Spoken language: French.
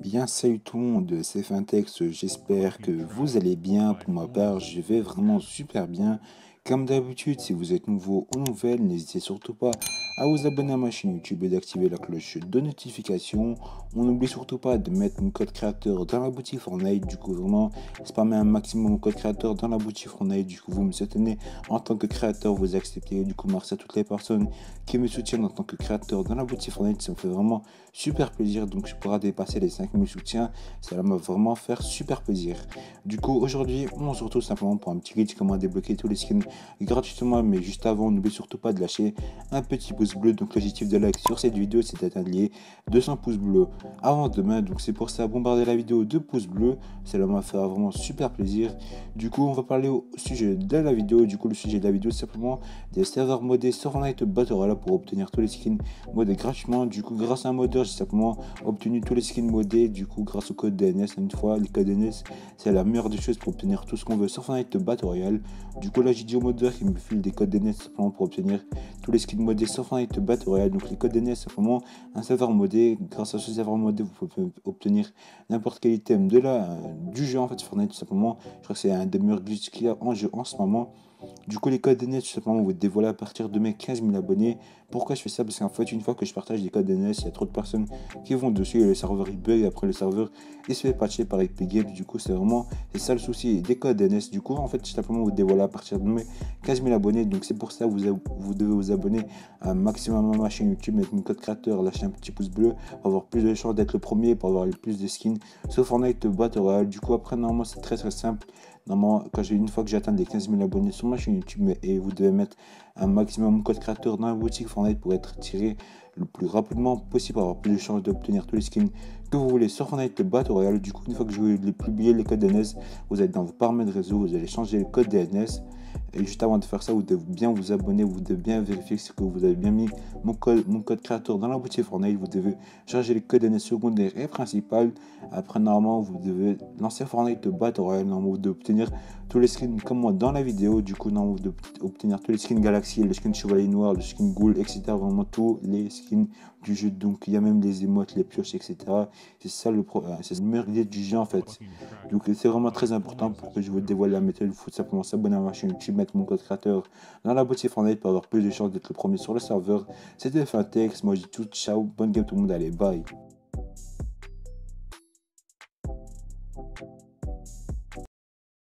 Bien, salut tout le monde, c'est Fintex, j'espère que vous allez bien. Pour ma part, je vais vraiment super bien. Comme d'habitude, si vous êtes nouveau ou nouvelle, n'hésitez surtout pas à vous abonner à ma chaîne YouTube et d'activer la cloche de notification. On n'oublie surtout pas de mettre mon code créateur dans la boutique Fortnite. Du coup, vraiment, spammer un maximum mon code créateur dans la boutique Fortnite. Du coup, vous me soutenez en tant que créateur, vous acceptez. Du coup, merci à toutes les personnes qui me soutiennent en tant que créateur dans la boutique Fortnite. Ça me fait vraiment super plaisir. Donc, je pourrai dépasser les 5000 soutiens. Ça va me vraiment faire super plaisir. Du coup, aujourd'hui, on se retrouve simplement pour un petit guide comment débloquer tous les skins gratuitement. Mais juste avant, n'oubliez surtout pas de lâcher un petit pouce bleu. Donc l'objectif de like sur cette vidéo, c'est d'atteindre les 200 pouces bleus avant demain. Donc c'est pour ça, bombarder la vidéo de pouces bleus. Cela m'a fait vraiment super plaisir. Du coup, on va parler au sujet de la vidéo. Du coup, le sujet de la vidéo, c'est simplement des serveurs modés sur Fortnite Battle pour obtenir tous les skins modés gratuitement. Du coup, grâce à un modeur, j'ai simplement obtenu tous les skins modés. Du coup, grâce au code DNS, une fois, les codes DNS, c'est la meilleure des choses pour obtenir tout ce qu'on veut sur Fortnite Battle Royale. Du coup, là, j'ai dit au modeur qui me file des codes DNS simplement pour obtenir tous les skins modés Fortnite Battle Royale. Donc les codes DNS, c'est vraiment un serveur modé. Grâce à ce serveur modé, vous pouvez obtenir n'importe quel item de la, du jeu en fait Fortnite tout simplement. Je crois que c'est un des meilleurs glitches qu'il y a en jeu en ce moment. Du coup, les codes DNS, tout simplement, vous dévoiler à partir de mes 15 000 abonnés. Pourquoi je fais ça? Parce qu'en fait, une fois que je partage des codes DNS, il y a trop de personnes qui vont dessus et le serveur il bug. Après, le serveur il se fait patcher par Epic Games. Du coup, c'est vraiment c'est ça le souci des codes DNS. Du coup, en fait, tout simplement, vous dévoiler à partir de mes 15 000 abonnés. Donc, c'est pour ça que vous, vous devez vous abonner un maximum à ma chaîne YouTube, mettre mon code créateur, lâcher un petit pouce bleu pour avoir plus de chances d'être le premier, pour avoir le plus de skins. Sauf Fortnite Battle Royale. Du coup, après, normalement, c'est très très simple. Normalement, quand j'ai une fois que j'atteins les 15 000 abonnés sur ma chaîne YouTube, et vous devez mettre un maximum code créateur dans la boutique Fortnite pour être tiré le plus rapidement possible, pour avoir plus de chances d'obtenir tous les skins que vous voulez sur Fortnite Battle Royale. Du coup, une fois que je vais publier les codes DNS, vous êtes dans vos paramètres réseau, vous allez changer le code DNS. Et juste avant de faire ça, vous devez bien vous abonner, vous devez bien vérifier que vous avez bien mis mon code, mon code créateur dans la boutique Fortnite. Vous devez charger les codes secondaires et principal. Après, normalement, vous devez lancer Fortnite Battle Royale. Normalement, vous devez obtenir tous les skins comme moi dans la vidéo. Du coup, normalement, vous devez obtenir tous les skins Galaxy, le skin Chevalier Noir, le skin Ghoul, etc. Vraiment tous les skins du jeu. Donc, il y a même les émotes, les pioches, etc. C'est ça le, pro... c'est le meilleur idée du jeu en fait. Donc, c'est vraiment très important pour que je vous dévoile la méthode. Il faut simplement s'abonner à ma chaîne YouTube mettre mon code créateur dans la boutique Fortnite pour avoir plus de chances d'être le premier sur le serveur. C'était Fintex, moi je dis tout, ciao, bonne game tout le monde, allez, bye.